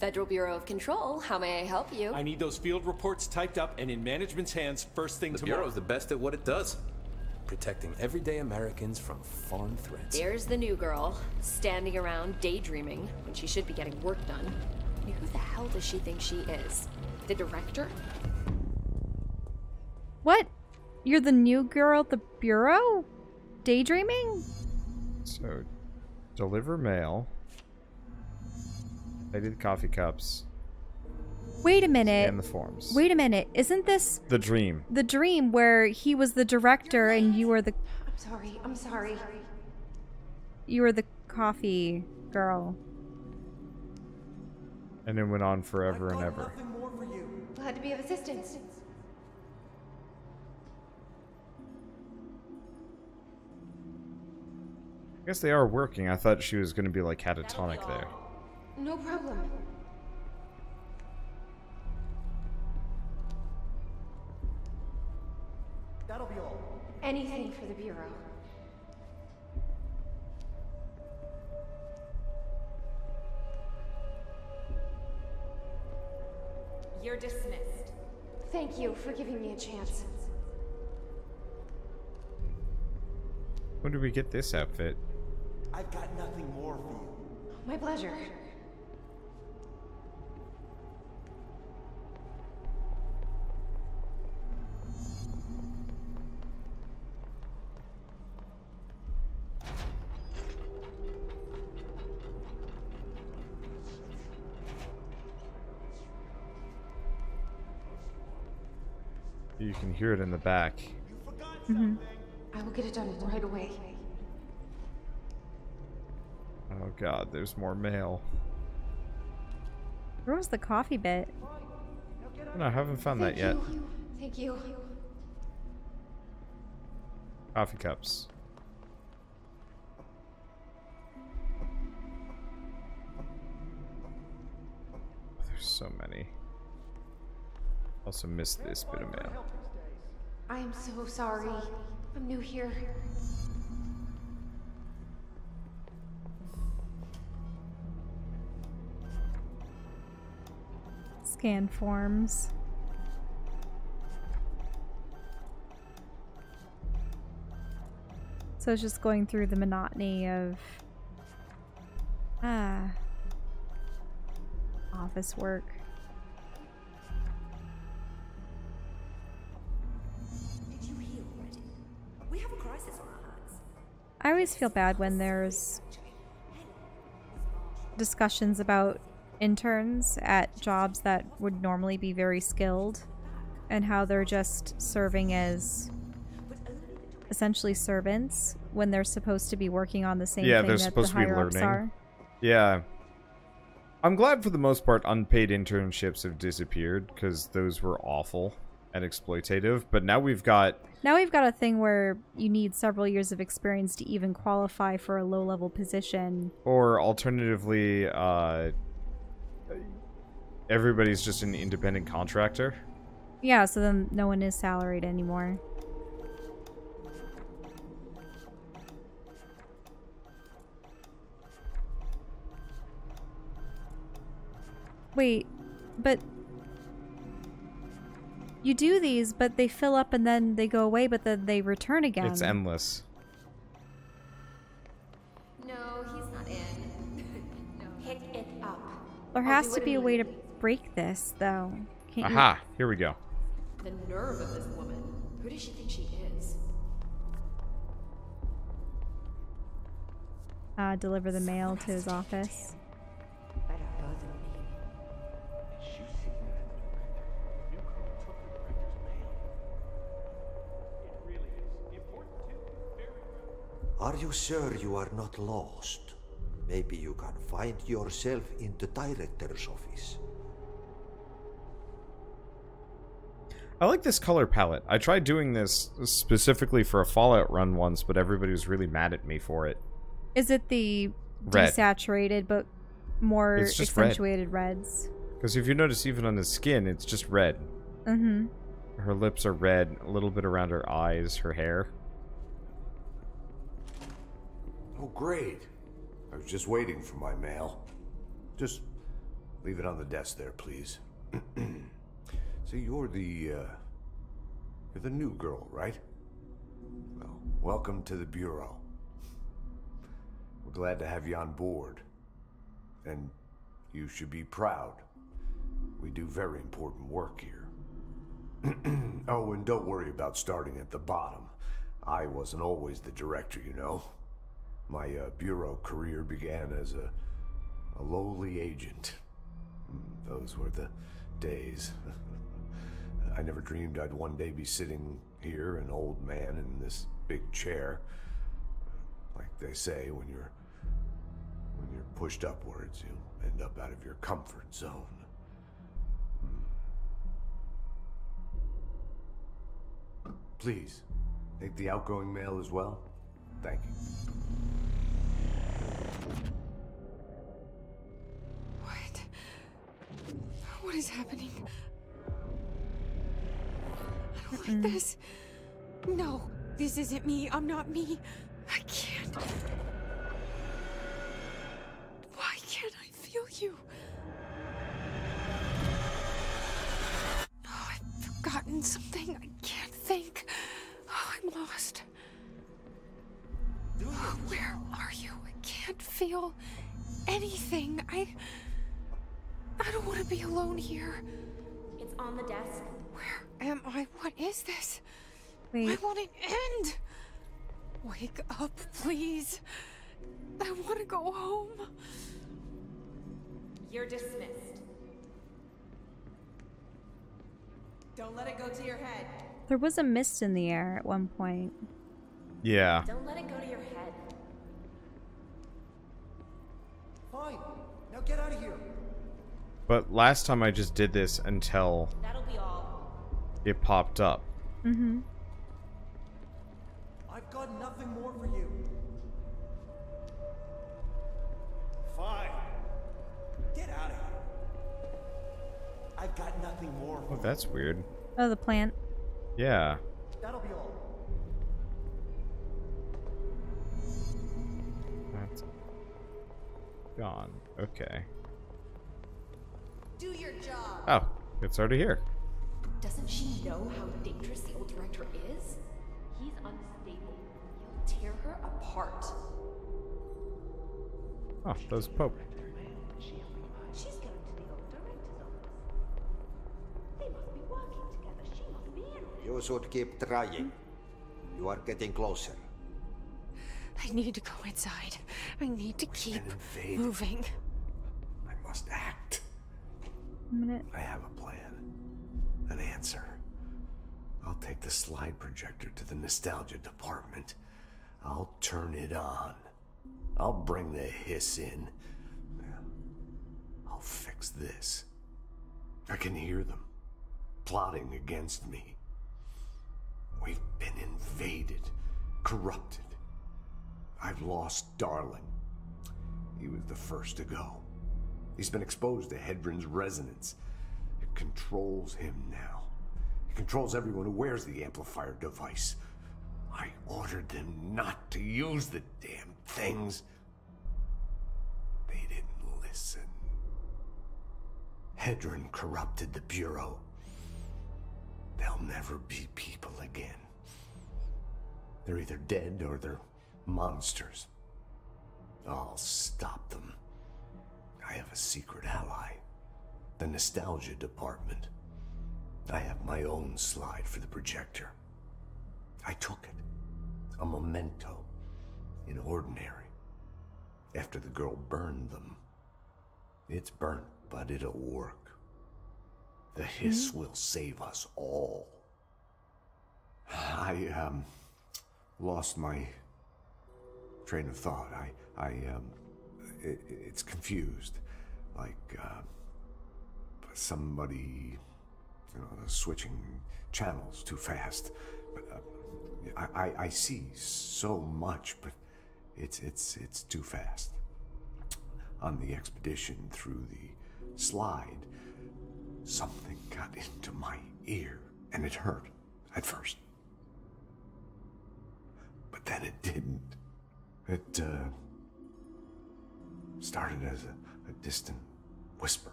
Federal Bureau of Control, how may I help you? I need those field reports typed up and in management's hands first thing The tomorrow. Bureau's the best at what it does. Protecting everyday Americans from foreign threats. There's the new girl, standing around daydreaming when she should be getting work done. I mean, who the hell does she think she is? The director? What? You're the new girl at the bureau? Daydreaming? So, deliver mail. Lady did coffee cups. Wait a minute. And the forms. Wait a minute. Isn't this The dream. the dream where he was the director and you were the I'm sorry, I'm sorry. you were the coffee girl? And it went on forever and ever. For Glad to be of assistance. I guess they are working. I thought she was going to be like catatonic there. No problem. That'll be all. Anything for the Bureau. You're dismissed. Thank you for giving me a chance. When did we get this outfit? I've got nothing more for you. My pleasure. Can hear it in the back. Mm-hmm. I will get it done right away. Oh god, there's more mail. Where was the coffee bit? No, I haven't found that yet. Thank you. Coffee cups. There's so many. Also missed this bit of mail. I am so sorry. I'm new here. Scan forms. So it's just going through the monotony of ah office work. I always feel bad when there's discussions about interns at jobs that would normally be very skilled and how they're just serving as essentially servants when they're supposed to be working on the same Yeah, thing they're that supposed the to be learning. are. Yeah. I'm glad for the most part unpaid internships have disappeared because those were awful and exploitative. But now we've got Now we've got a thing where you need several years of experience to even qualify for a low level position. Or alternatively, uh, everybody's just an independent contractor. Yeah, so then no one is salaried anymore. Wait, but you do these, but they fill up and then they go away, but then they return again. It's endless. No, he's not in. no. Pick it up. there has do to be a way to break this, though. Can't you- Aha! Here we go. The nerve of this woman. Who does she think she is? uh, deliver the mail to his office. Are you sure you are not lost? Maybe you can find yourself in the director's office. I like this color palette. I tried doing this specifically for a Fallout run once, but everybody was really mad at me for it. Is it the Red. desaturated but more It's just red. accentuated reds? Because if you notice, even on the skin, it's just red. Mm-hmm. Her lips are red, a little bit around her eyes, her hair. Oh, great. I was just waiting for my mail. Just Leave it on the desk there, please. so you're the, uh, you're the new girl, right? Well, welcome to the Bureau. We're glad to have you on board. And you should be proud. We do very important work here. oh, and don't worry about starting at the bottom. I wasn't always the director, you know. My uh, bureau career began as a, a lowly agent. Those were the days. I never dreamed I'd one day be sitting here, an old man in this big chair. Like they say, when you're when you're pushed upwards, you end up out of your comfort zone. Hmm. Please, take the outgoing mail as well. Thank you. What? What is happening? I don't like this. No, this isn't me. I'm not me. I can't. Why can't I feel you? Feel anything. I. I don't want to be alone here. It's on the desk. Where am I? What is this? Wait. I want it end. Wake up, please. I want to go home. You're dismissed. Don't let it go to your head. There was a mist in the air at one point. Yeah. Don't let it go to your head. Fine. Now get out of here. But last time I just did this until That'll be all. it popped up. Mm-hmm. I've got nothing more for you. Fine. Get out of here. I've got nothing more for Oh, that's weird. Oh, the plant. Yeah. That'll be all. Gone. Okay. Do your job. Oh, it's already here. Doesn't she know how dangerous the old director is? He's unstable. He'll tear her apart. Oh, those Pope. She's going to the old director's office. They must be working together. She must be in. You should keep trying. You are getting closer. I need to go inside. I need to keep moving. I must act. A minute. I have a plan. An answer. I'll take the slide projector to the nostalgia department. I'll turn it on. I'll bring the hiss in. I'll fix this. I can hear them plotting against me. We've been invaded, corrupted. I've lost Darling. He was the first to go. He's been exposed to Hedron's resonance. It controls him now. It controls everyone who wears the amplifier device. I ordered them not to use the damn things. They didn't listen. Hedron corrupted the Bureau. They'll never be people again. They're either dead or they're monsters. I'll stop them. I have a secret ally. The Nostalgia Department. I have my own slide for the projector. I took it. A memento. In ordinary. After the girl burned them. It's burnt, but it'll work. The hiss will save us all. I, um, lost my train of thought. I, I, um, it, it's confused. Like, uh, somebody, you know, switching channels too fast. But, uh, I, I, I see so much, but it's, it's, it's too fast. On the expedition through the slide, something got into my ear, and it hurt at first. But then it didn't. It uh, started as a, a distant whisper.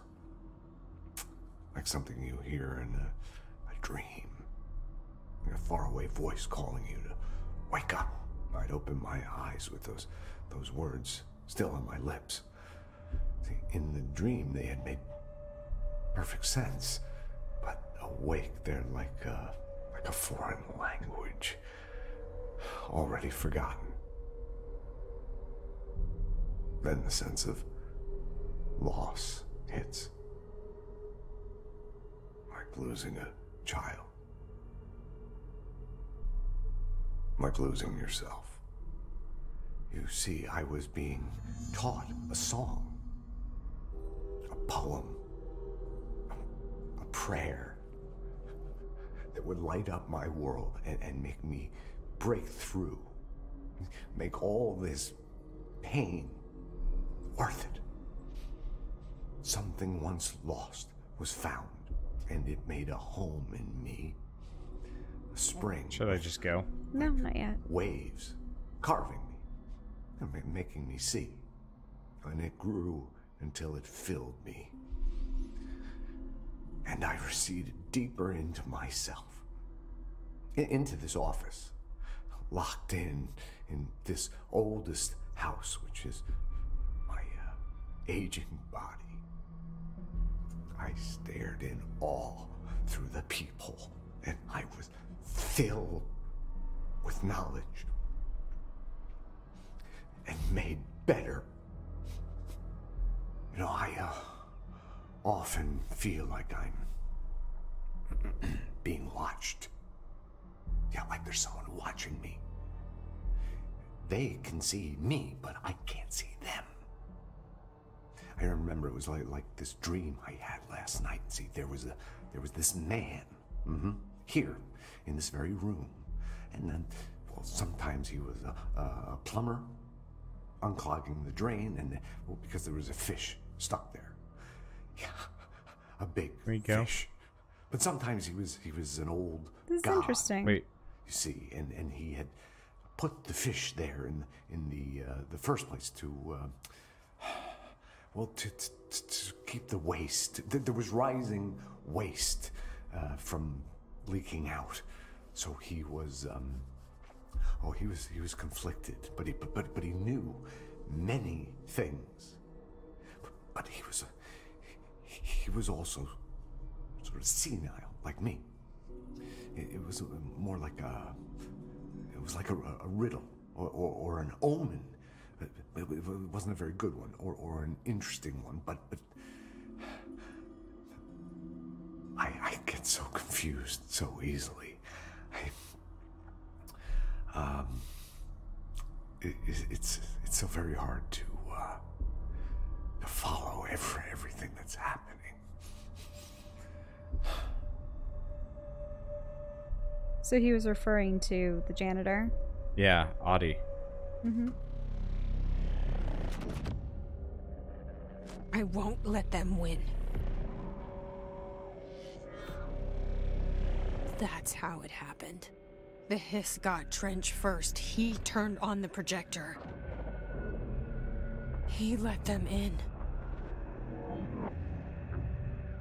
like something you hear in a, a dream. Like a faraway voice calling you to wake up. I'd open my eyes with those those words still on my lips. See, in the dream they had made perfect sense, but awake they're like a, like a foreign language, already forgotten. Then the sense of loss hits. Like losing a child. Like losing yourself. You see, I was being taught a song, a poem, a prayer that would light up my world and, and make me break through, make all this pain worth it. Something once lost was found, and it made a home in me. A spring. Should I just go? No, not yet. Waves carving me, and making me see. And it grew until it filled me. And I receded deeper into myself, into this office, locked in in this oldest house, which is my aging body. I stared in awe through the people, and I was filled with knowledge and made better. You know, I uh, often feel like I'm being watched. Yeah, like there's someone watching me. They can see me, but I can't see them. I remember it was like like this dream I had last night. See, there was a there was this man hmm here in this very room, and then well, sometimes he was a, a plumber unclogging the drain, and well, because there was a fish stuck there, yeah, a big There you go. fish. But sometimes he was he was an old This is god. interesting. Wait, You see, and, and he had put the fish there in in the uh, the first place to uh, well to, to to keep the waste. There was rising waste uh, from leaking out, so he was um, oh he was he was conflicted, but he but but, he knew many things, but, but he was he, he was also sort of senile like me. It, it was more like a, it was like a, a riddle or, or, or an omen. But It, it wasn't a very good one or, or an interesting one, but, but I, I get so confused so easily. I, um, it, it- it's it's so very hard to uh, to follow every, everything that's happening. So he was referring to the janitor. yeah, Ahti. Mm-hmm. I won't let them win. That's how it happened. The hiss got Trench first. He turned on the projector. He let them in.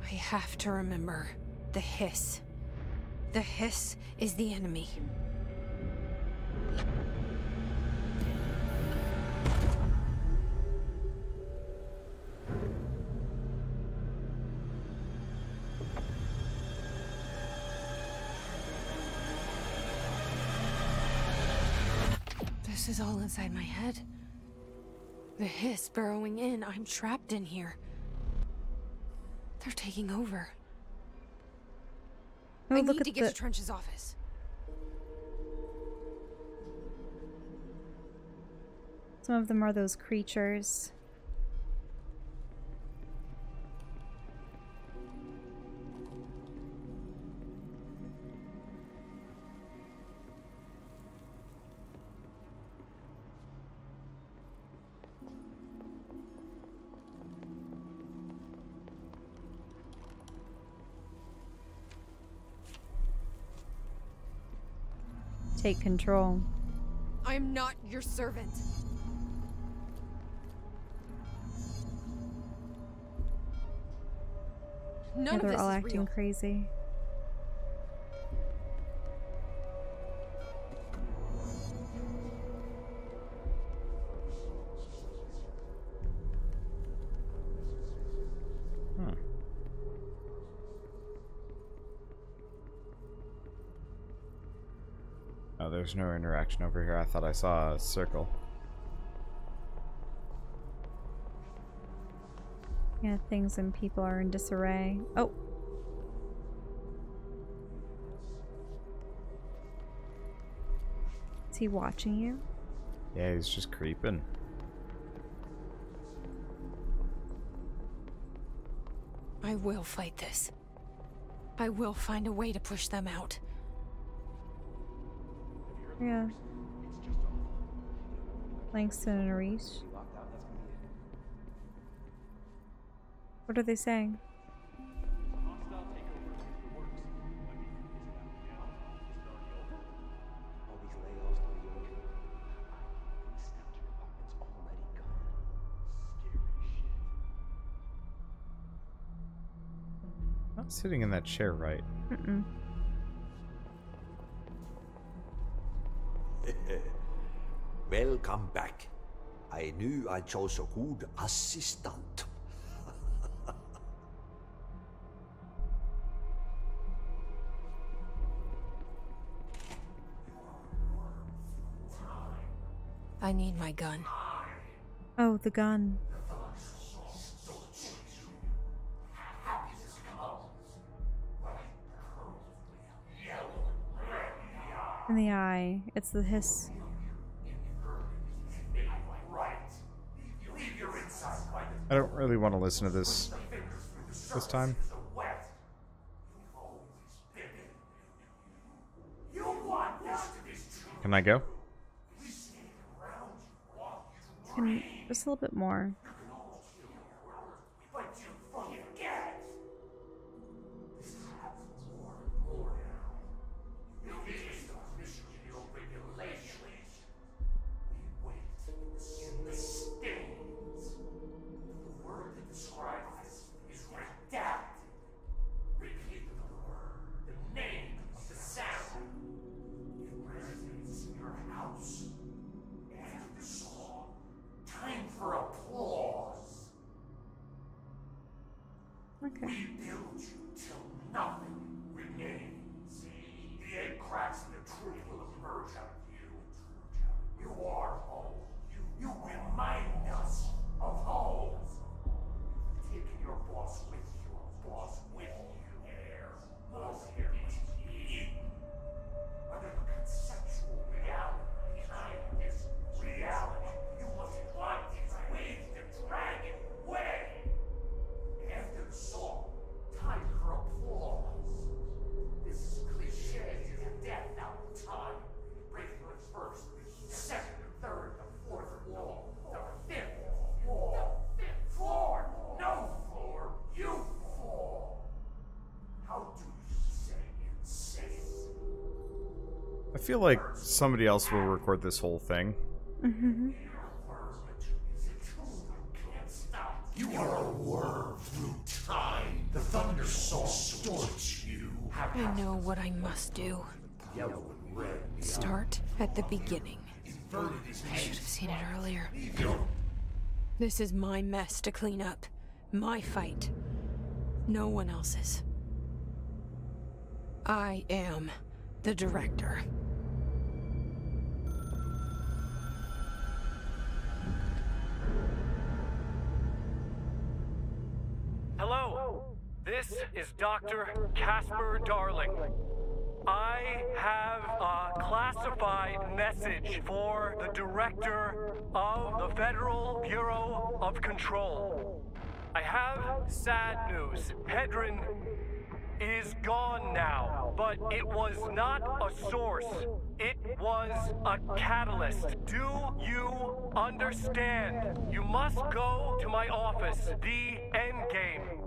I have to remember the hiss. The hiss is the enemy. This is all inside my head. The hiss burrowing in. I'm trapped in here. They're taking over. Oh, I look need to get the to Trench's office. some of them are those creatures. Take control. I'm not your servant. None Yeah, of they're this all is acting real. crazy. There's no interaction over here. I thought I saw a circle. Yeah, things and people are in disarray. Oh. Is he watching you? Yeah, he's just creeping. I will fight this. I will find a way to push them out. Yeah. Langston and Arish. What are they saying? All these layoffs, no yoga. The smelter department's already gone. Scary shit. Not sitting in that chair right. Mm-mm. Welcome back. I knew I chose a good assistant. I need my gun. Oh, the gun. In the eye. It's the hiss. I don't really want to listen to this this time. Can I go? Can just a little bit more. Feel like somebody else will record this whole thing. Mm-hmm. You are a worm through time. The thunder soul distorts you. I know what I must do. Yellow and red. Start at the beginning. I should have seen it earlier. This is my mess to clean up. My fight. No one else's. I am the director. Dr. Casper Darling. I have a classified message for the director of the Federal Bureau of Control. I have sad news. Hedron is gone now, but it was not a source. It was a catalyst. Do you understand? You must go to my office, the Endgame.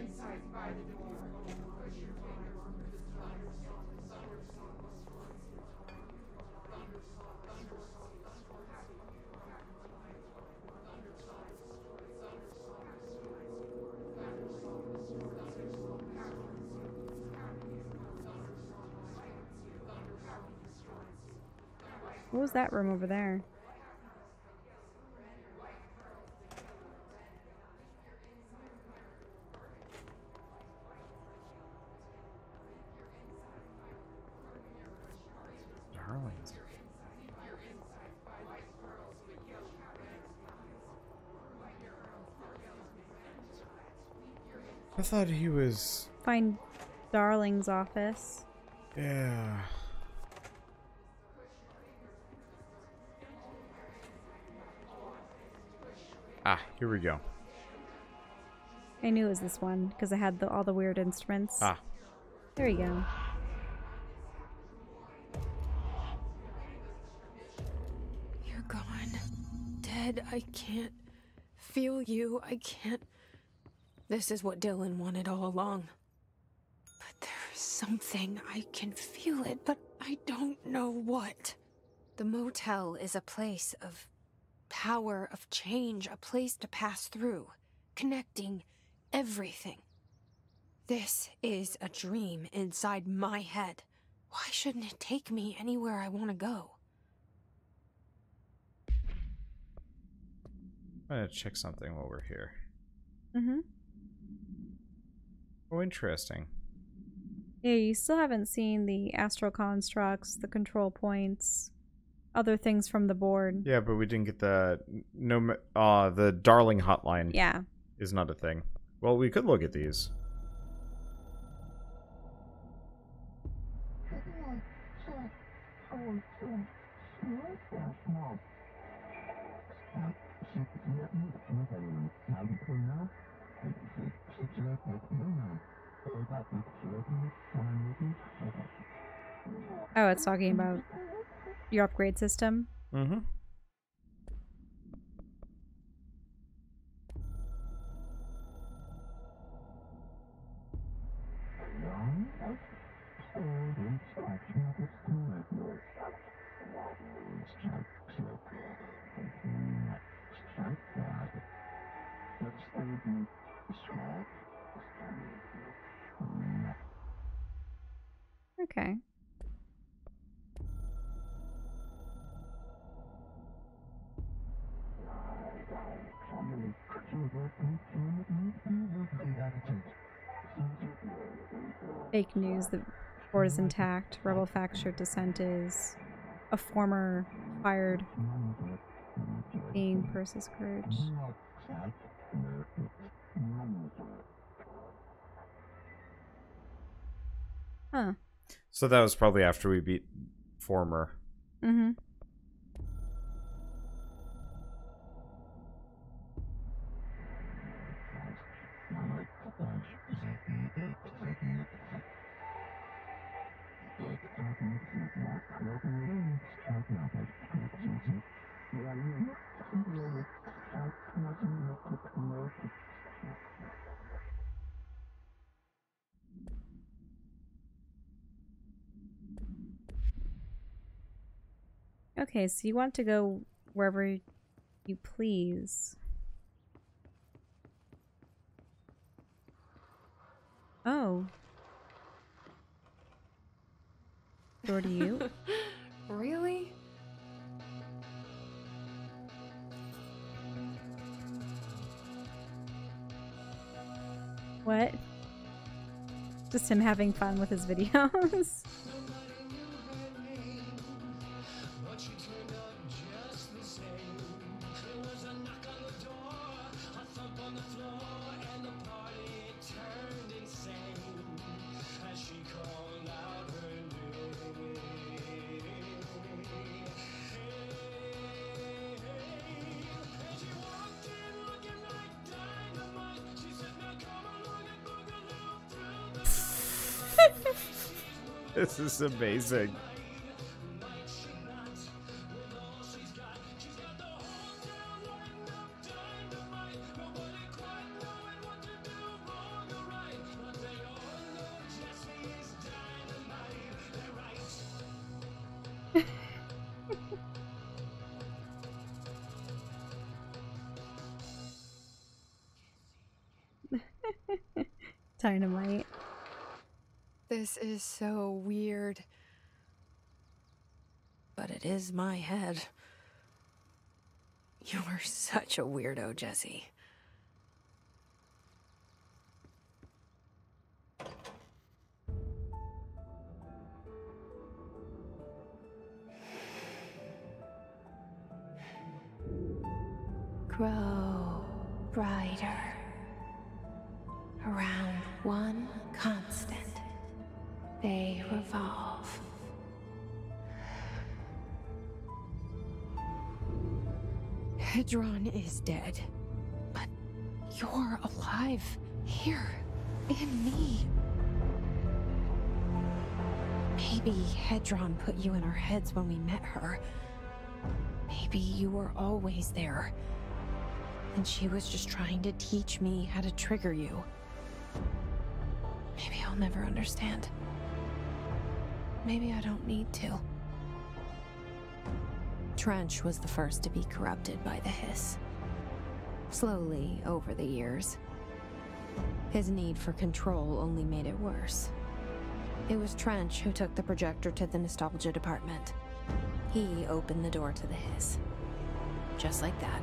What was that room over there? Darlings. I thought he was. Find Darling's office. Yeah. Ah, here we go. I knew it was this one because I had the, all the weird instruments. Ah. There you go. You're gone. Dead. I can't feel you. I can't. This is what Dylan wanted all along. But there's something. I can feel it, but I don't know what. The motel is a place of power, of change, a place to pass through, connecting everything. This is a dream inside my head. Why shouldn't it take me anywhere I want to go? I'm gonna check something while we're here. Mm-hmm. Oh, interesting. Yeah, you still haven't seen the astral constructs, the control points, other things from the board. Yeah, but we didn't get the no. Uh, the darling hotline. Yeah. is not a thing. Well, we could look at these. Oh, it's talking about your upgrade system. Mm-hmm. Okay. Fake news. The board is intact. Rebel faction dissent is a former fired being Persis Courage. Huh. So that was probably after we beat former. Mm-hmm. Okay, so you want to go wherever you please. Oh. Door to you? Really? what? Just him having fun with his videos. is amazing. Dynamite. This is so weird. But it is my head. You are such a weirdo, Jesse. Hedron put you in our heads when we met her. Maybe you were always there, and she was just trying to teach me how to trigger you. Maybe I'll never understand. Maybe I don't need to. Trench was the first to be corrupted by the hiss. Slowly, over the years. His need for control only made it worse. It was Trench who took the projector to the nostalgia department. He opened the door to the hiss. Just like that.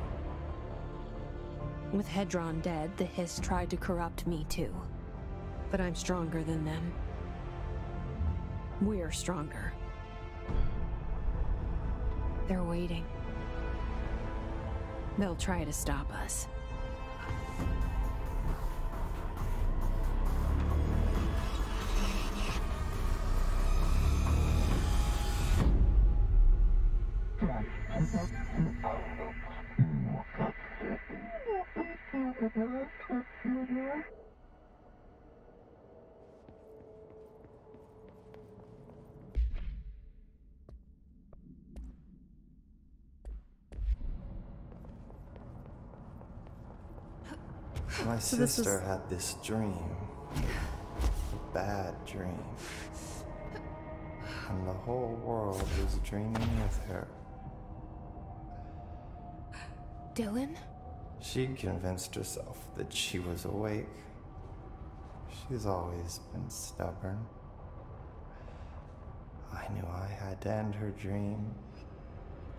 With Hedron dead, the hiss tried to corrupt me too. But I'm stronger than them. We're stronger. They're waiting. They'll try to stop us. My So this sister is- had this dream. A bad dream. And the whole world was dreaming with her. Dylan? She convinced herself that she was awake. She's always been stubborn. I knew I had to end her dream.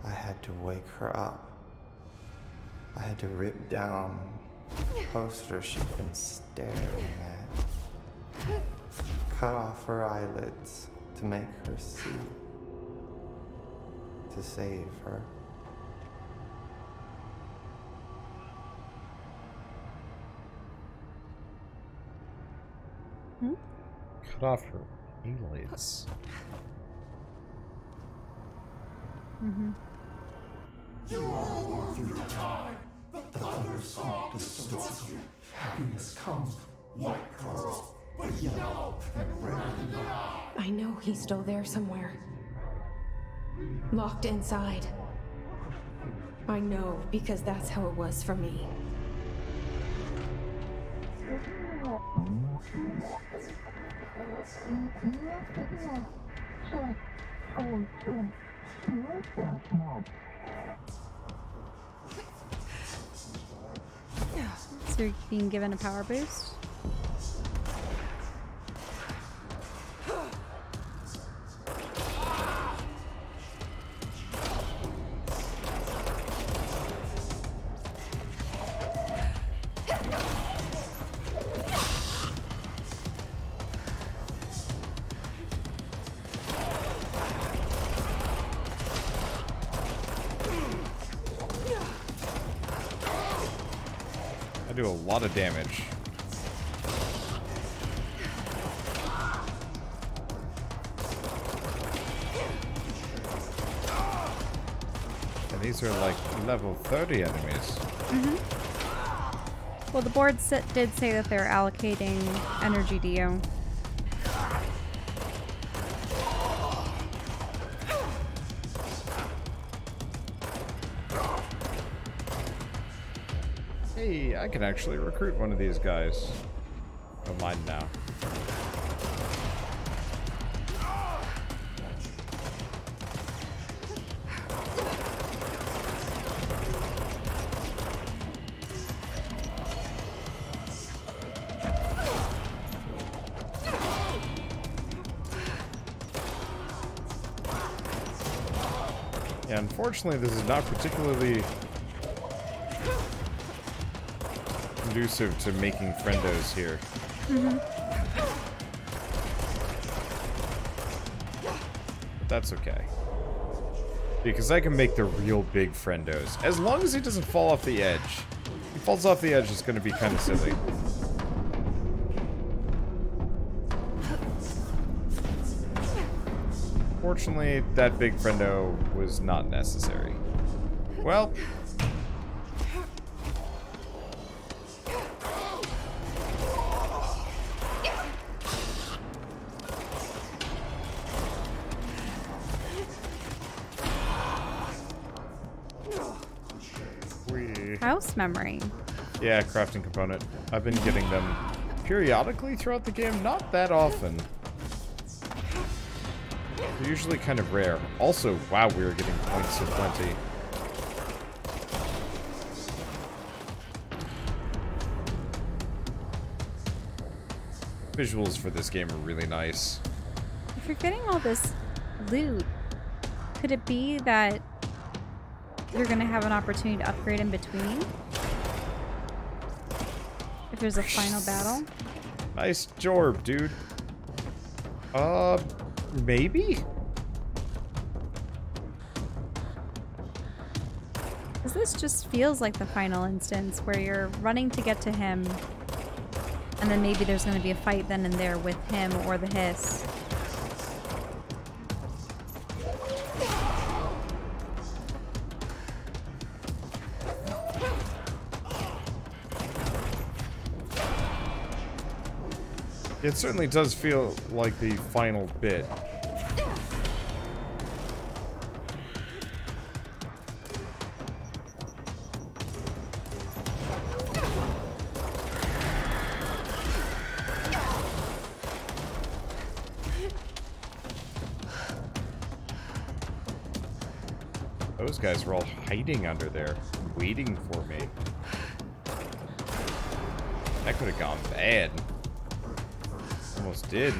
I had to wake her up. I had to rip down the poster she'd been staring at. Cut off her eyelids to make her see. To save her. Cut off her eyelids. Mm-hmm. Through time, the thunder song distorts you. Happiness comes, white girl, but yellow and red and brown. I know he's still there somewhere. Locked inside. I know because that's how it was for me. So you're being given a power boost? Do a lot of damage. And these are like level 30 enemies. Mm-hmm. Well, the board did say that they're allocating energy to you. can actually recruit one of these guys. of mine now. Unfortunately, this is not particularly conducive to making friendos here. Mm-hmm. That's okay. Because I can make the real big friendos. As long as he doesn't fall off the edge. If he falls off the edge, it's going to be kind of silly. Fortunately, that big friendo was not necessary. Well, Memory. Yeah, crafting component. I've been getting them periodically throughout the game, not that often. They're usually kind of rare. Also, wow, we are getting points of plenty. Visuals for this game are really nice. If you're getting all this loot, could it be that you're gonna have an opportunity to upgrade in between? If there's a final battle? Nice jorb, dude. Uh, maybe? Because this just feels like the final instance where you're running to get to him, and then maybe there's going to be a fight then and there with him or the hiss. It certainly does feel like the final bit. Those guys were all hiding under there, waiting for me. That could have gone bad. Almost did.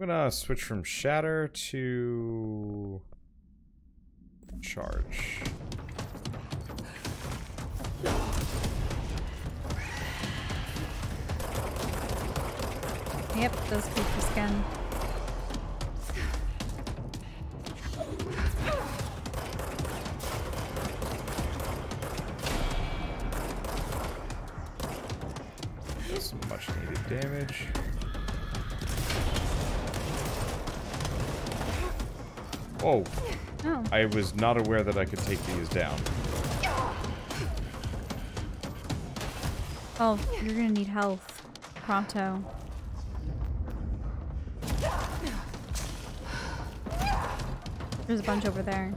I'm gonna switch from shatter to charge. Yep, those creature skin. Oh, Oh. I was not aware that I could take these down. Oh, you're gonna need health. Pronto. There's a bunch over there.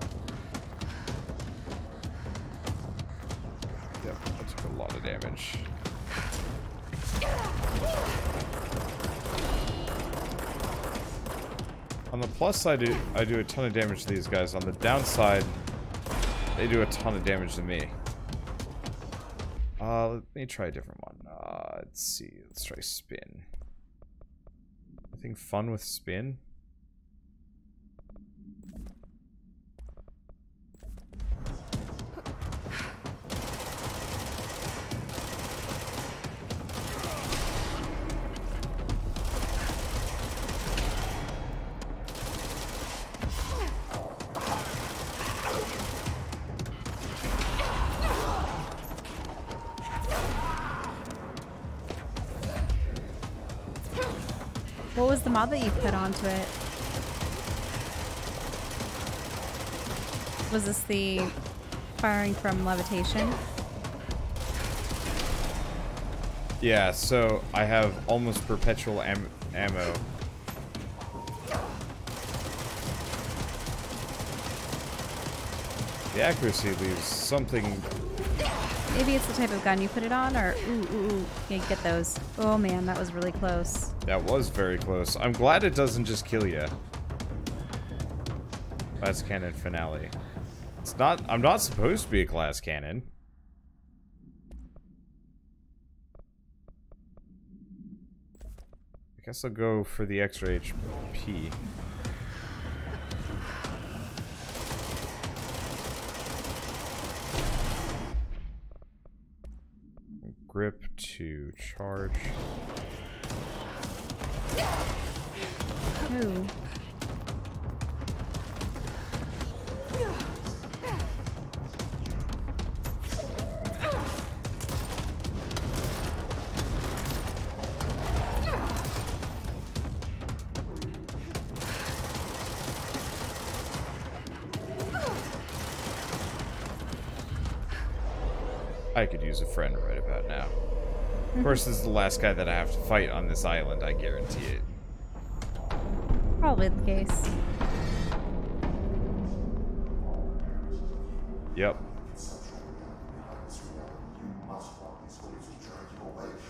On the plus side, I do, I do a ton of damage to these guys. On the downside, they do a ton of damage to me. Uh, let me try a different one. Uh, let's see. Let's try spin. I think fun with spin. Mod that you put onto it? Was this the firing from levitation? Yeah, so I have almost perpetual am ammo. The accuracy leaves something... Maybe it's the type of gun you put it on, or ooh, ooh, ooh. Yeah, get those. Oh man, that was really close. That was very close. I'm glad it doesn't just kill you. Glass cannon finale. It's not... I'm not supposed to be a glass cannon. I guess I'll go for the extra HP. Grip to charge. Ooh. I could use a friend right about now. Of course, this is the last guy that I have to fight on this island, I guarantee it. Probably the case. Yep.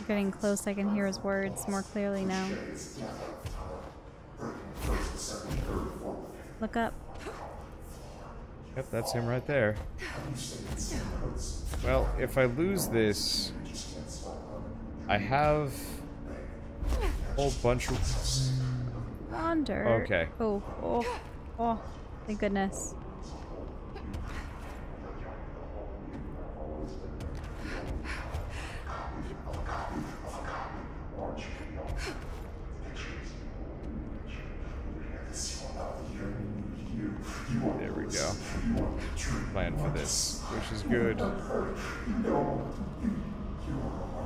Getting close, I can hear his words more clearly now. Look up. Yep, that's him right there. Well, if I lose this, I have a whole bunch of... Wander. Okay. Oh, oh, oh, thank goodness. There we go. Plan for this, which is good.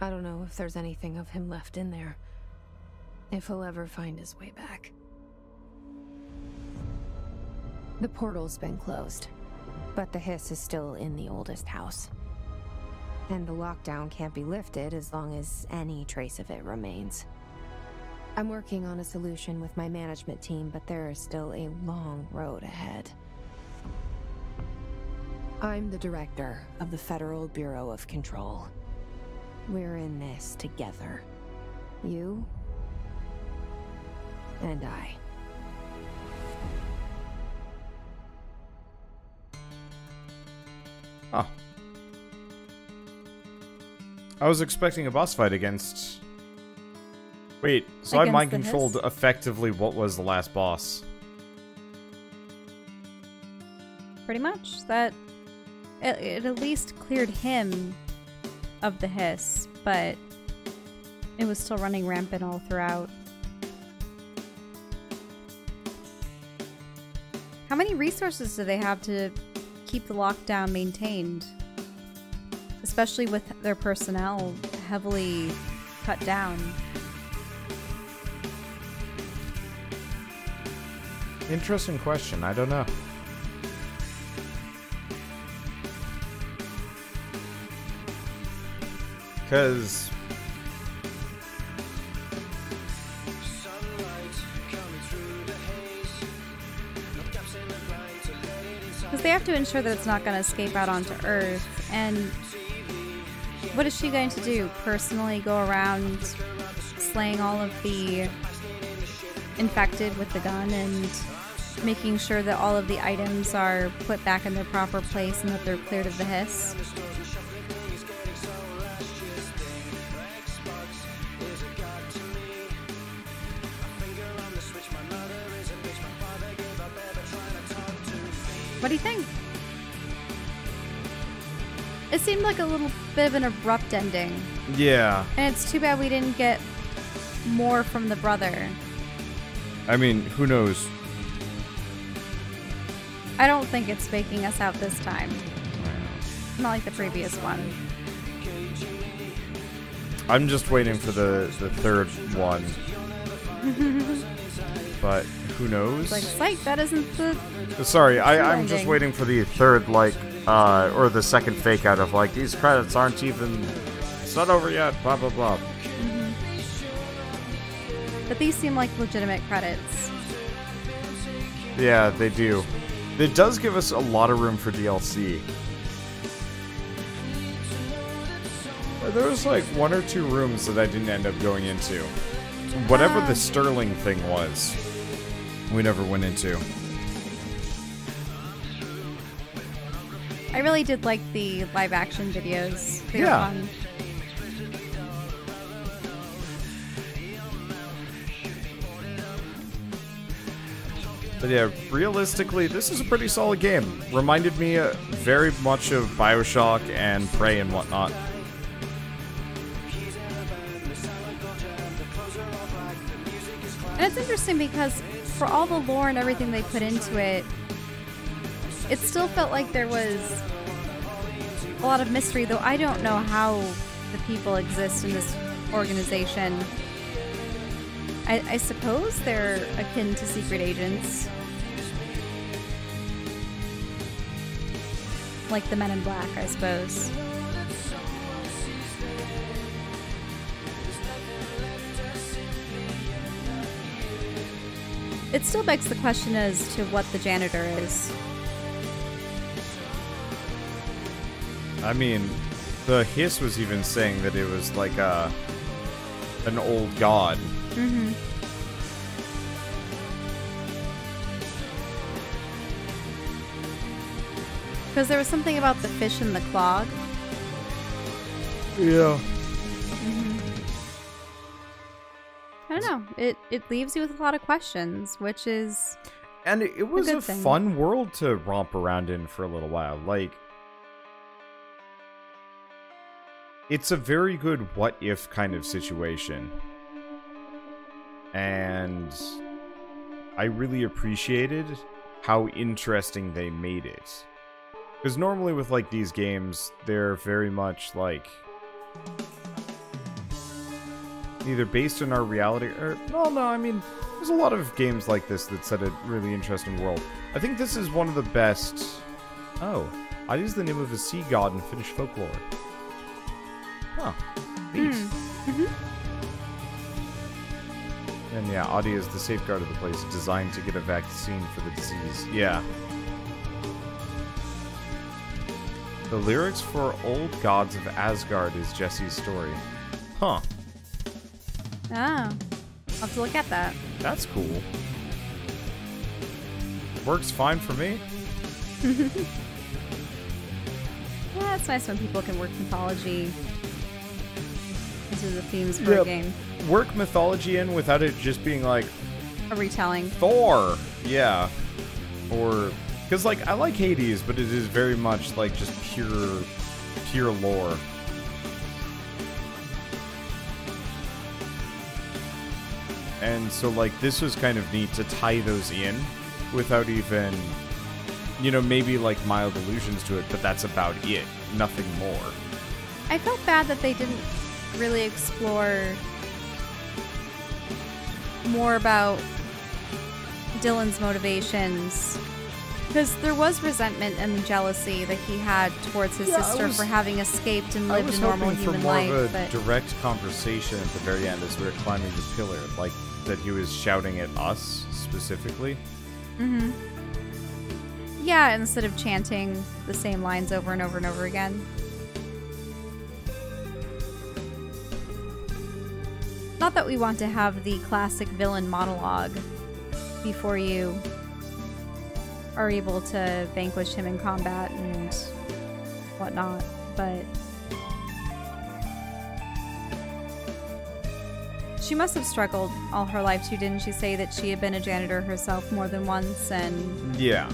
I don't know if there's anything of him left in there. If he'll ever find his way back. The portal's been closed, but the hiss is still in the oldest house. And the lockdown can't be lifted as long as any trace of it remains. I'm working on a solution with my management team, but there is still a long road ahead. I'm the director of the Federal Bureau of Control. We're in this together. You and I. Huh. I was expecting a boss fight against... Wait, so I mind-controlled effectively what was the last boss. Pretty much. That it, it at least cleared him of the hiss, but it was still running rampant all throughout. How many resources do they have to keep the lockdown maintained? Especially with their personnel heavily cut down. Interesting question, I don't know. Because... Because they have to ensure that it's not going to escape out onto Earth. And what is she going to do? Personally go around slaying all of the infected with the gun and making sure that all of the items are put back in their proper place and that they're cleared of the hiss? It seemed like a little bit of an abrupt ending. Yeah. And it's too bad we didn't get more from the brother. I mean, who knows? I don't think it's faking us out this time. Not like the previous one. I'm just waiting for the, the third one. But who knows? It's like, psych, that isn't the. Sorry, I, I'm just waiting for the third, like, uh, or the second fake out of, like, these credits aren't even, it's not over yet, blah, blah, blah. But these seem like legitimate credits. Yeah, they do. It does give us a lot of room for DLC. There was like one or two rooms that I didn't end up going into. Whatever Ah. the Sterling thing was, we never went into. I really did like the live action videos. They were Yeah. fun. But yeah, realistically, this is a pretty solid game. Reminded me uh, very much of Bioshock and Prey and whatnot. And it's interesting because for all the lore and everything they put into it, it still felt like there was a lot of mystery, though I don't know how the people exist in this organization. I, I suppose they're akin to secret agents. Like the Men in Black, I suppose. It still begs the question as to what the janitor is. I mean, the hiss was even saying that it was like a an old god. Mm-hmm. Because there was something about the fish in the clog. Yeah. I don't know. It it leaves you with a lot of questions, which is And it, it was a, good thing. fun world to romp around in for a little while. Like, it's a very good what if kind of situation. And I really appreciated how interesting they made it. Because normally with like these games, they're very much like either based on our reality or well no i mean there's a lot of games like this that set a really interesting world i think this is one of the best oh i use the name of a sea god in finnish folklore huh. Neat hmm. mm-hmm. and yeah Ahti is the safeguard of the place designed to get a vaccine for the disease. Yeah. The lyrics for old gods of asgard is jesse's story. Huh. Oh, I'll have to look at that. That's cool. Works fine for me. Yeah, it's nice when people can work mythology the themes for a game. Work mythology in without it just being like A retelling. Thor. Yeah. Or because like I like Hades, but it is very much like just pure, pure lore. And so like this was kind of neat to tie those in without even you know, maybe like mild allusions to it, but that's about it. Nothing more. I felt bad that they didn't really explore more about Dylan's motivations. Because there was resentment and jealousy that he had towards his Yeah, sister was- for having escaped and lived a normal human life. I was hoping for more life. of a direct conversation at the very end as we were climbing the pillar, like that he was shouting at us specifically. Mm-hmm. Yeah, instead of chanting the same lines over and over and over again. Not that we want to have the classic villain monologue before you are able to vanquish him in combat and whatnot, but she must have struggled all her life too, didn't she say that she had been a janitor herself more than once and Yeah.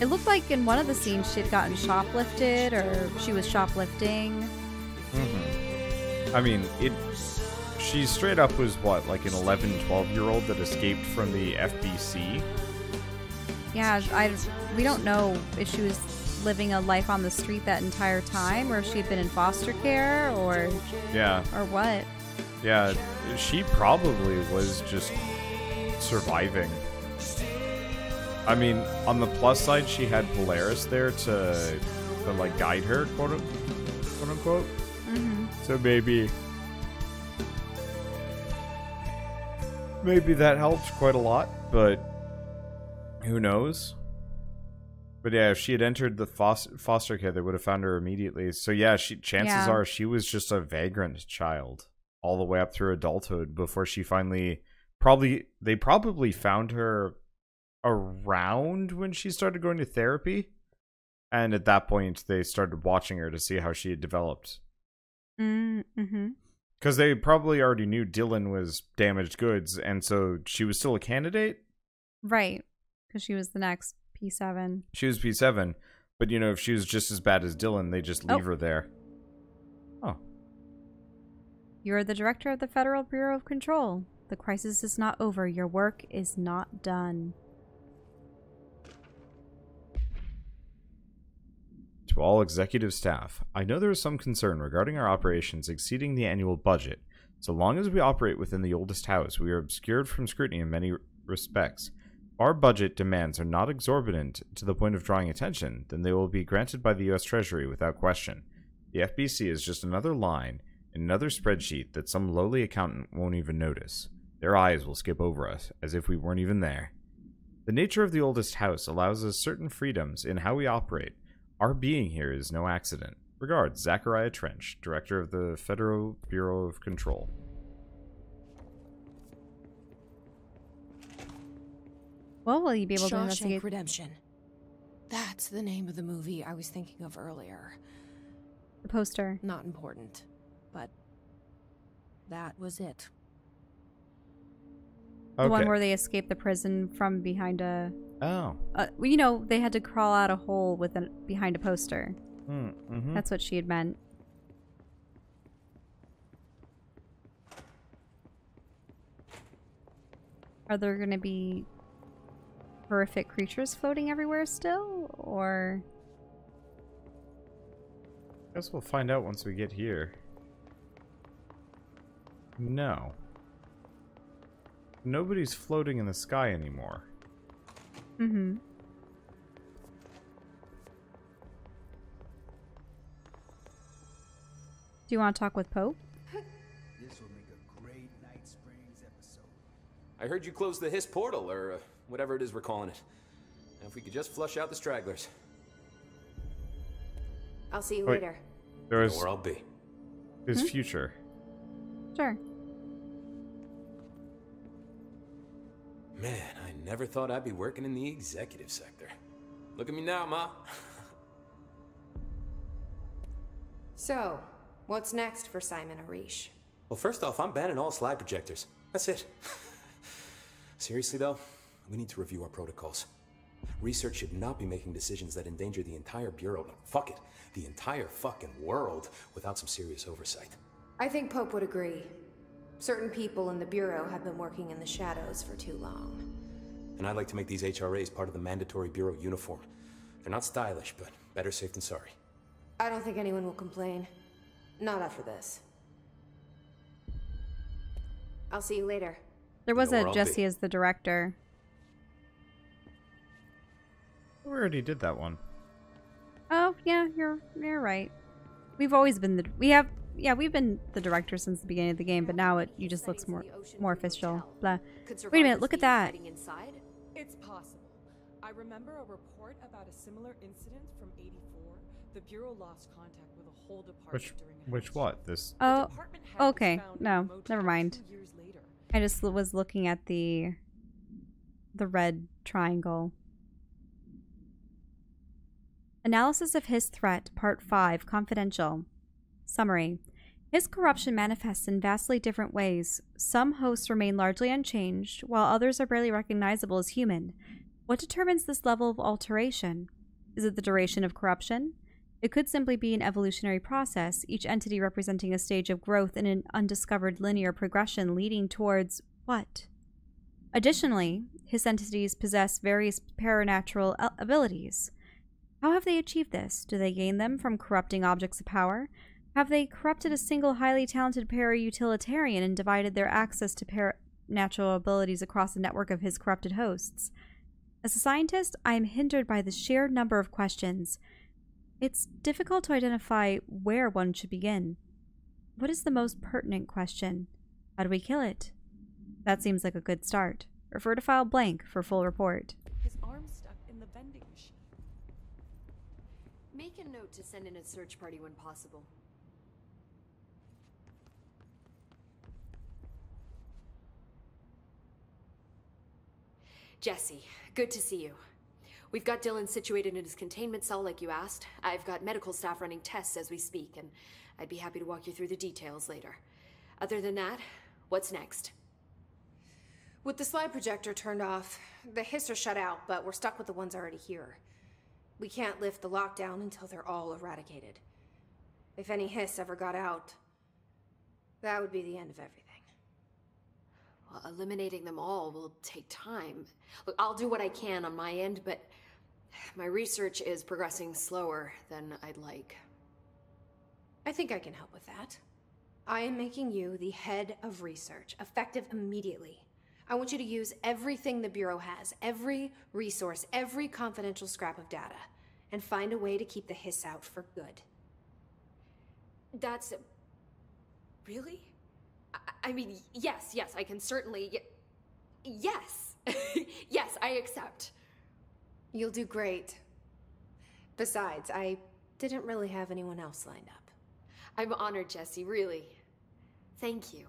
it looked like in one of the scenes she had gotten shoplifted or she was shoplifting. hmm I mean, it. She straight up was what, like an 11, 12 year old that escaped from the FBC? Yeah, I we don't know if she was living a life on the street that entire time or if she had been in foster care or Yeah. or what. Yeah, she probably was just surviving. I mean, on the plus side, she had Polaris there to, to like guide her, quote, quote unquote. Mhm. So maybe, maybe that helped quite a lot. But Who knows? But yeah, if she had entered the foster, foster care, they would have found her immediately. So yeah, she chances Yeah. are she was just a vagrant child all the way up through adulthood before she finally probably they probably found her around when she started going to therapy. And at that point they started watching her to see how she had developed. Mm, mm-hmm. Because they probably already knew Dylan was damaged goods, and so she was still a candidate. Right. Because she was the next P7. She was P7, but you know, if she was just as bad as Dylan, they just oh. leave Oh. her there. Oh, You're the director of the Federal Bureau of Control. The crisis is not over. Your work is not done. To all executive staff, I know there is some concern regarding our operations exceeding the annual budget. So long as we operate within the oldest house, we are obscured from scrutiny in many respects. Our budget demands are not exorbitant to the point of drawing attention, then they will be granted by the U.S. Treasury without question. The FBC is just another line in another spreadsheet that some lowly accountant won't even notice. Their eyes will skip over us, as if we weren't even there. The nature of the oldest house allows us certain freedoms in how we operate. Our being here is no accident. Regards, Zachariah Trench, Director of the Federal Bureau of Control. Well, will you be able to Shawshank investigate? Redemption. That's the name of the movie I was thinking of earlier. The poster. Not important, but that was it. The one where they escape the prison from behind a. Oh. Uh, well, you know, they had to crawl out a hole with a, behind a poster. Hmm, mhm. That's what she had meant. Are there going to be horrific creatures floating everywhere still, or I Guess we'll find out once we get here. No. Nobody's floating in the sky anymore. Mm-hmm? Do you want to talk with Pope? This will make a great Night Springs episode. I heard you closed the Hiss portal, or uh, whatever it is we're calling it. And if we could just flush out the stragglers. I'll see you Wait. later. There Know where I'll be. his Hmm? future. Sure. Man, I never thought I'd be working in the executive sector. Look at me now, Ma. So, what's next for Simon Arish? Well, first off, I'm banning all slide projectors. That's it. Seriously, though, we need to review our protocols. Research should not be making decisions that endanger the entire Bureau. No, fuck it. The entire fucking world without some serious oversight. I think Pope would agree. Certain people in the Bureau have been working in the shadows for too long. And I'd like to make these HRAs part of the mandatory Bureau uniform. They're not stylish, but better safe than sorry. I don't think anyone will complain. Not after this. I'll see you later. There was know a Jesse as the director. We already did that one. Oh yeah, you're you're right. We've always been the we have yeah we've been the director since the beginning of the game, but now it you just looks more more official. Blah. Wait a minute, look at that. Inside? It's possible. I remember a report about a similar incident from 84. The Bureau lost contact with a whole department Which during a which what? This Oh, department head was okay. No, never mind. years later. I just was looking at the the red triangle. Analysis of Hiss threat, Part 5, confidential. Summary. Hiss corruption manifests in vastly different ways. Some hosts remain largely unchanged, while others are barely recognizable as human. What determines this level of alteration? Is it the duration of corruption? It could simply be an evolutionary process, each entity representing a stage of growth in an undiscovered linear progression leading towards what? Additionally, Hiss entities possess various paranatural abilities. How have they achieved this? Do they gain them from corrupting objects of power? Have they corrupted a single highly talented para-utilitarian and divided their access to para natural abilities across the network of Hiss corrupted hosts? As a scientist, I am hindered by the sheer number of questions. It's difficult to identify where one should begin. What is the most pertinent question? How do we kill it? That seems like a good start. Refer to file blank for full report. His arm stuck in the vending machine. Make a note to send in a search party when possible. Jesse, good to see you. We've got Dylan situated in his containment cell like you asked. I've got medical staff running tests as we speak, and I'd be happy to walk you through the details later. Other than that, what's next? With the slide projector turned off, the hiss are shut out, but we're stuck with the ones already here. We can't lift the lockdown until they're all eradicated. If any hiss ever got out, that would be the end of everything. Well, eliminating them all will take time. Look, I'll do what I can on my end, but my research is progressing slower than I'd like. I think I can help with that. I am making you the head of research, effective immediately. I want you to use everything the Bureau has, every resource, every confidential scrap of data, and find a way to keep the hiss out for good. That's. Really? I, mean, yes, yes, I can certainly. Yes! yes, I accept. You'll do great. Besides, I didn't really have anyone else lined up. I'm honored, Jesse, really. Thank you.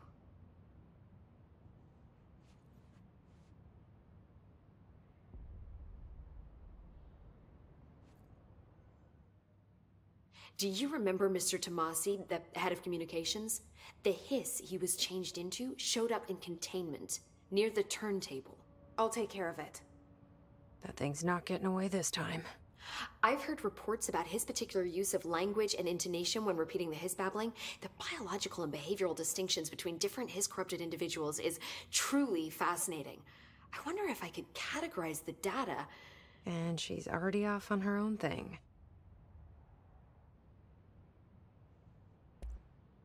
Do you remember Mr. Tommasi, the head of communications? The hiss he was changed into showed up in containment, near the turntable. I'll take care of it. That thing's not getting away this time. I've heard reports about his particular use of language and intonation when repeating the Hiss babbling. The biological and behavioral distinctions between different Hiss corrupted individuals is truly fascinating. I wonder if I could categorize the data. And she's already off on her own thing.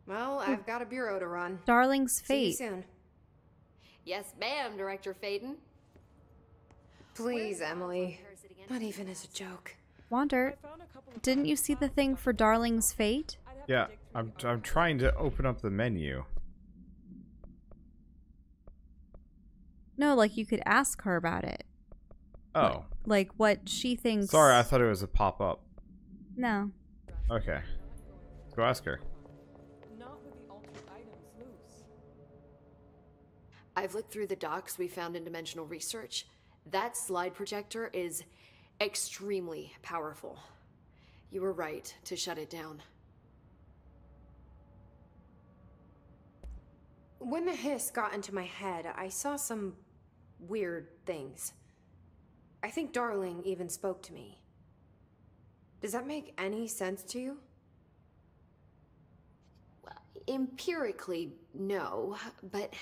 Well, I've got a bureau to run. Darling's See you fate. soon. Yes, ma'am, Director Faden. Please, Emily. Not even as a joke. Wander, didn't you see the thing for Darling's fate? Yeah, I'm, I'm trying to open up the menu. No, like you could ask her about it. Oh. Like what she thinks. Sorry, I thought it was a pop up. No. Okay. Go ask her. I've looked through the docs we found in Dimensional Research. That slide projector is extremely powerful. You were right to shut it down. When the hiss got into my head, I saw some weird things. I think Darling even spoke to me. Does that make any sense to you? Empirically, no, but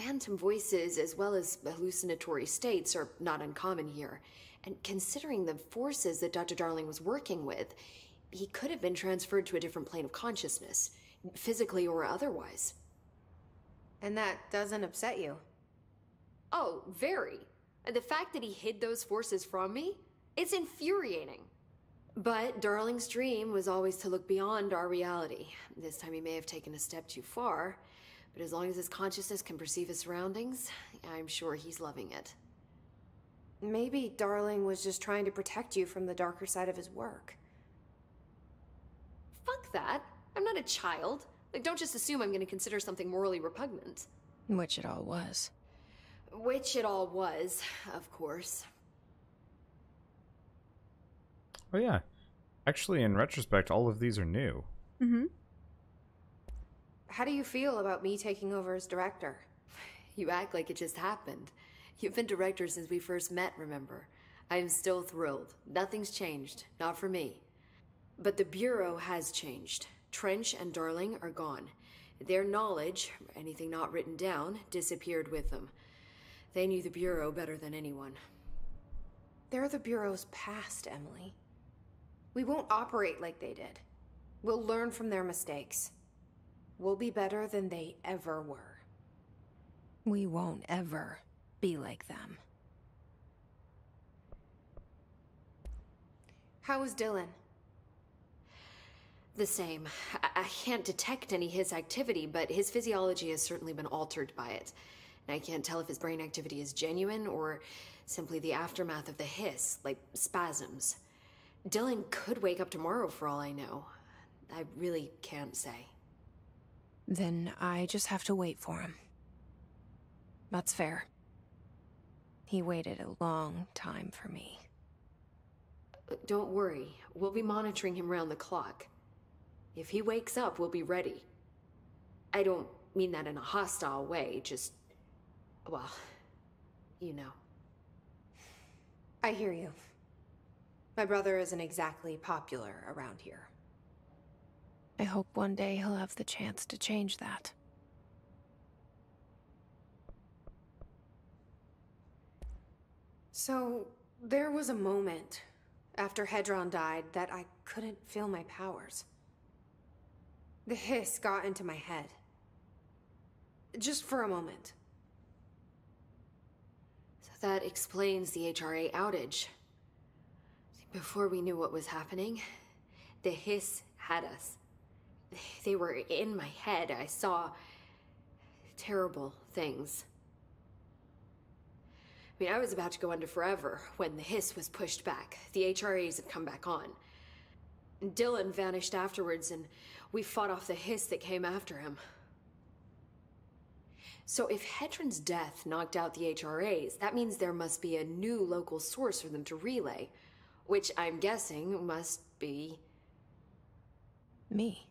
phantom voices as well as hallucinatory states are not uncommon here. And considering the forces that Dr. Darling was working with, he could have been transferred to a different plane of consciousness, physically or otherwise. And that doesn't upset you? Oh, very. And the fact that he hid those forces from me, it's infuriating. But Darling's dream was always to look beyond our reality. This time he may have taken a step too far, but as long as his consciousness can perceive his surroundings, I'm sure he's loving it. Maybe Darling was just trying to protect you from the darker side of his work. Fuck that. I'm not a child. Like, don't just assume I'm gonna consider something morally repugnant. Which it all was. Which it all was, of course. Oh yeah. Actually, in retrospect, all of these are new. Mm-hmm. How do you feel about me taking over as director? You act like it just happened. You've been director since we first met, remember? I am still thrilled. Nothing's changed. Not for me. But the Bureau has changed. Trench and Darling are gone. Their knowledge, anything not written down, disappeared with them. They knew the Bureau better than anyone. They're the Bureau's past, Emily. We won't operate like they did. We'll learn from their mistakes. We'll be better than they ever were. We won't ever be like them. How is Dylan? The same. I, I can't detect any Hiss activity, but his physiology has certainly been altered by it. And I can't tell if his brain activity is genuine or simply the aftermath of the hiss, like spasms. Dylan could wake up tomorrow for all I know. I really can't say. Then I just have to wait for him. That's fair. He waited a long time for me. Don't worry, we'll be monitoring him round the clock. If he wakes up, we'll be ready. I don't mean that in a hostile way, just. well, you know. I hear you. My brother isn't exactly popular around here. I hope one day he'll have the chance to change that. So, there was a moment after Hedron died that I couldn't feel my powers. The hiss got into my head. Just for a moment. So that explains the HRA outage. Before we knew what was happening, the hiss had us. They were in my head. I saw terrible things. I mean, I was about to go under forever when the hiss was pushed back. The HRAs had come back on. Dylan vanished afterwards, and we fought off the hiss that came after him. So if Hedron's death knocked out the HRAs, that means there must be a new local source for them to relay, which I'm guessing must be. Me.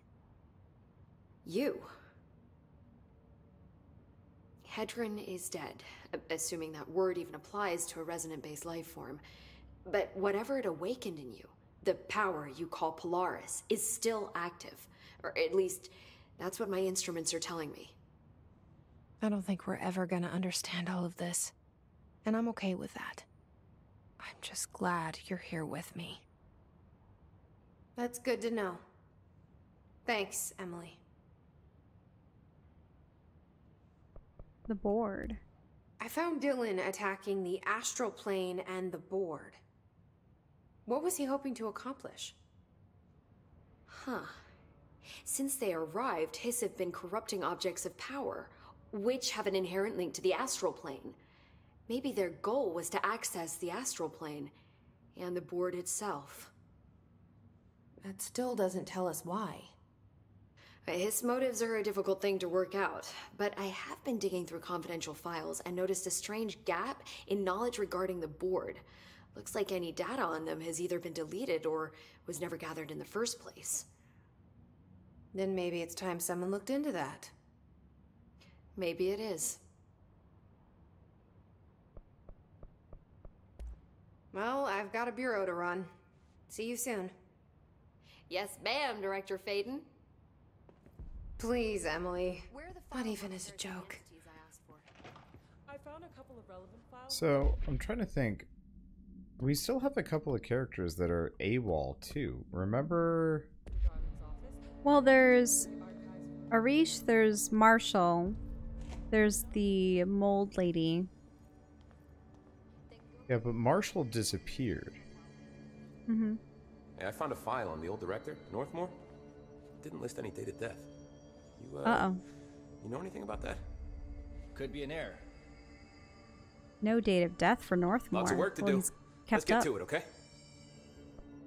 You. Hedron is dead, assuming that word even applies to a resonant based life form. But whatever it awakened in you, the power you call Polaris, is still active. Or at least, that's what my instruments are telling me. I don't think we're ever gonna understand all of this. And I'm okay with that. I'm just glad you're here with me. That's good to know. Thanks, Emily. The board. I found Dylan attacking the astral plane and the board. What was he hoping to accomplish? Huh. Since they arrived, Hiss have been corrupting objects of power, which have an inherent link to the astral plane. Maybe their goal was to access the astral plane and the board itself. That still doesn't tell us why. His motives are a difficult thing to work out, but I have been digging through confidential files and noticed a strange gap in knowledge regarding the board. Looks like any data on them has either been deleted or was never gathered in the first place. Then maybe it's time someone looked into that. Maybe it is. Well, I've got a bureau to run. See you soon. Yes, ma'am, Director Faden. Please, Emily. Not even as a joke. I found a couple of relevant files. So I'm trying to think. We still have a couple of characters that are AWOL too. Remember? Well, there's Arish, there's Marshall, there's the mold lady. Yeah, but Marshall disappeared. Mm-hmm. Hey, I found a file on the old director, Northmore. Didn't list any date of death. You, uh, Uh-oh. You know anything about that? Could be an error. No date of death for Northmore. Lots of work to Well, do. he's Let's kept get up. to it, okay?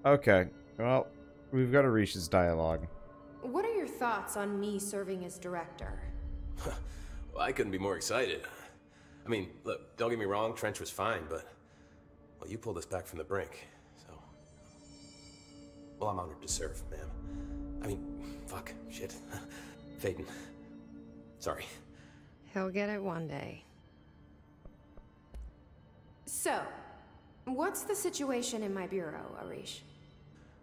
Okay. Well, we've got Arish's dialogue. What are your thoughts on me serving as director? Well, I couldn't be more excited. I mean, look, don't get me wrong, Trench was fine, but well, you pulled us back from the brink, so. Well, I'm honored to serve, ma'am. I mean, fuck, shit. Faden. Sorry. He'll get it one day. So, what's the situation in my bureau, Arish?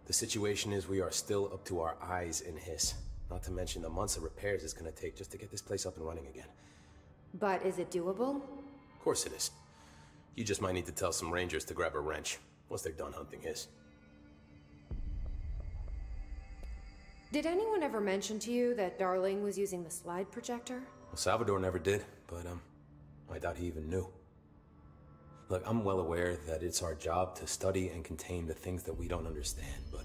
The situation is we are still up to our eyes in Hiss. Not to mention the months of repairs it's gonna take just to get this place up and running again. But is it doable? Of course it is. You just might need to tell some rangers to grab a wrench once they're done hunting Hiss. Did anyone ever mention to you that Darling was using the slide projector? Well, Salvador never did, but um, I doubt he even knew. Look, I'm well aware that it's our job to study and contain the things that we don't understand, but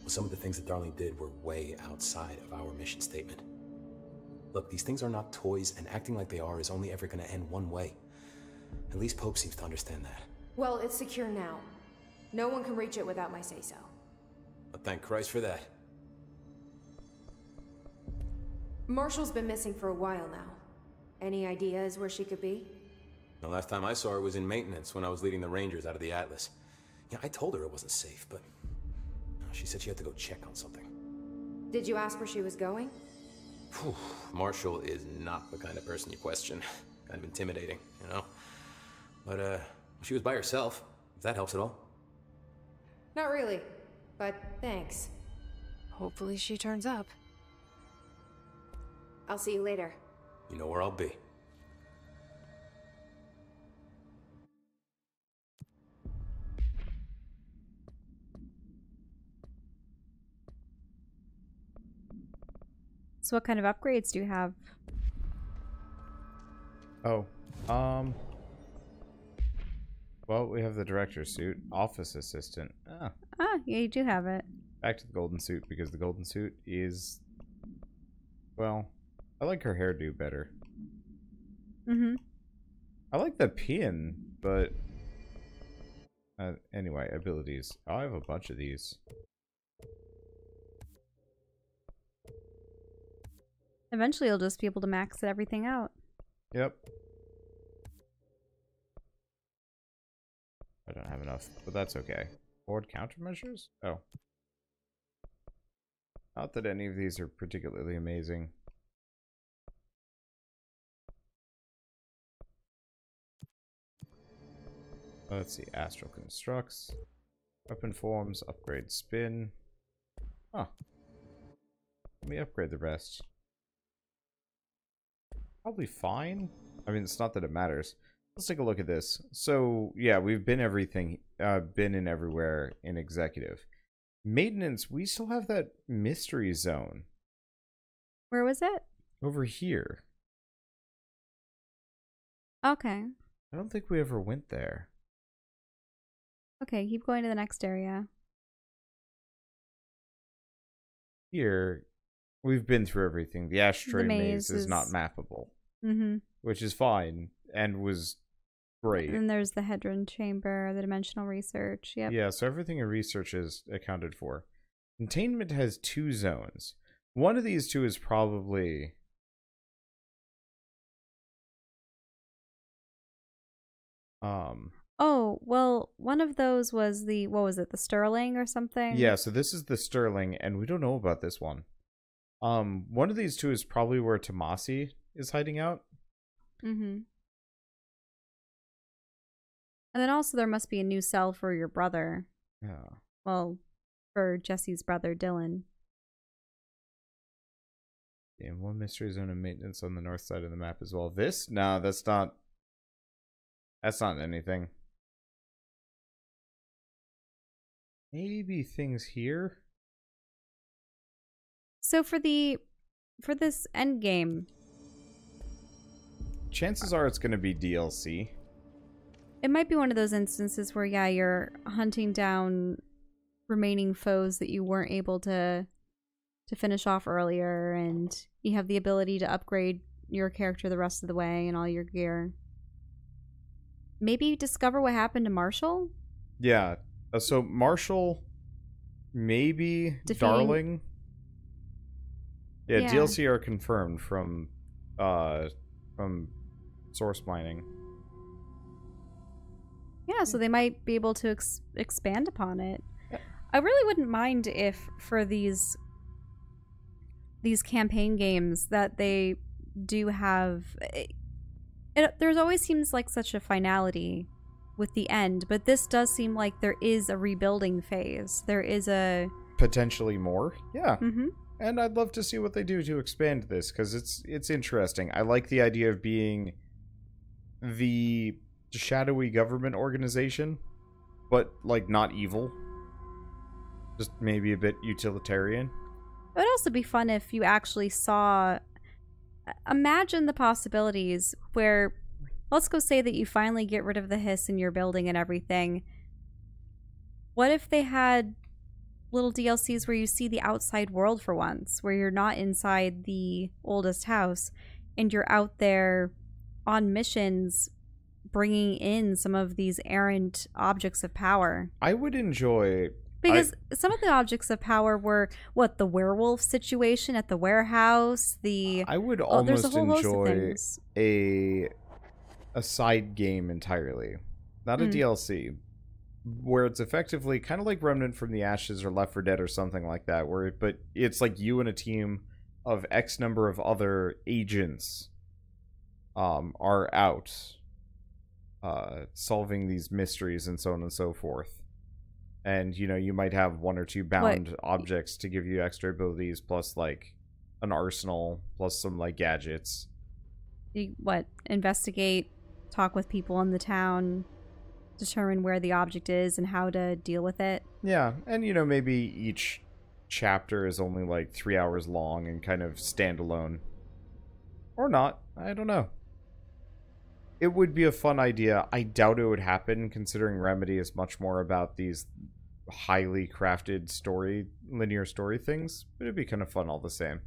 well, some of the things that Darling did were way outside of our mission statement. Look, these things are not toys, and acting like they are is only ever going to end one way. At least Pope seems to understand that. Well, it's secure now. No one can reach it without my say-so. Well, thank Christ for that. Marshall's been missing for a while now. Any ideas where she could be? The last time I saw her was in maintenance when I was leading the Rangers out of the Atlas. Yeah, I told her it wasn't safe, but she said she had to go check on something. Did you ask where she was going? Whew, Marshall is not the kind of person you question. Kind of intimidating, you know? But, uh, she was by herself, if that helps at all. Not really, but thanks. Hopefully she turns up. I'll see you later. You know where I'll be. So what kind of upgrades do you have? Oh, um. Well, we have the director's suit, office assistant. Ah, Ah, yeah, you do have it. back to the golden suit because the golden suit is. Well, I like her hairdo better. Mm-hmm. I like the pin, but. Uh, anyway, abilities. Oh, I have a bunch of these. Eventually you'll just be able to max everything out. Yep. I don't have enough, but that's okay. Board countermeasures? Oh. Not that any of these are particularly amazing. Let's see. Astral constructs. Weapon forms. Upgrade spin. Huh. Let me upgrade the rest. Probably fine. I mean, it's not that it matters. Let's take a look at this. So, yeah, we've been everything, uh, been in everywhere in executive. Maintenance, we still have that mystery zone Where was it? over here. Okay. I don't think we ever went there. Okay, keep going to the next area. Here, we've been through everything. The ashtray maze, maze is, not is- mappable, Mm-hmm. which is fine and was great. And then there's the Hedron Chamber, the dimensional research. Yep. Yeah, so everything in research is accounted for. Containment has two zones. One of these two is probably um Oh, well, one of those was the what was it, the Sterling or something? yeah, so this is the Sterling and we don't know about this one. Um one of these two is probably where Tommasi is hiding out. Mm-hmm. And then also there must be a new cell for your brother. Yeah. Well, for Jesse's brother Dylan. And one mystery zone and maintenance on the north side of the map as well. This? No, that's not that's not anything. Maybe things here? So for the for this end game, Chances are it's going to be DLC. it might be one of those instances where yeah, you're hunting down remaining foes that you weren't able to to finish off earlier and you have the ability to upgrade your character the rest of the way and all your gear. Maybe discover what happened to Marshall? Yeah. Uh, so Marshall, maybe Defeating- Darling. Yeah, Yeah. DLC are confirmed from uh from source mining. Yeah, so they might be able to ex- expand upon it. I really wouldn't mind if for these these campaign games that they do have it, it there's always seems like such a finality with the end, but this does seem like there is a rebuilding phase. There is a Potentially more. Yeah. Mhm. And I'd love to see what they do to expand this cuz it's it's interesting. I like the idea of being the shadowy government organization but like not evil. Just maybe a bit utilitarian. It would also be fun if you actually saw. Imagine the possibilities where, let's go say that you finally get rid of the hiss in your building and everything. What if they had little DLCs where you see the outside world for once, where you're not inside the oldest house and you're out there on missions bringing in some of these errant objects of power. I would enjoy Because some of the objects of power were what the werewolf situation at the warehouse. The I would oh, almost host enjoy a a side game entirely, not a Mm. DLC, where it's effectively kind of like Remnant from the Ashes or Left 4 Dead or something like that. Where but it's like you and a team of X number of other agents um are out uh solving these mysteries and so on and so forth. And you know, you might have one or two bound objects to give you extra abilities plus like an arsenal plus some like gadgets. you- what investigate, talk with people in the town, determine where the object is and how to deal with it. Yeah, and you know, maybe each chapter is only like three hours long and kind of standalone. Or not. I don't know. It would be a fun idea. I doubt it would happen, considering Remedy is much more about these highly crafted story, linear story things, but it'd be kind of fun all the same.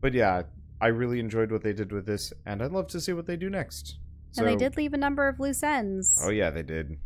But yeah, I really enjoyed what they did with this, and I'd love to see what they do next. and they did leave a number of loose ends. Oh yeah, they did.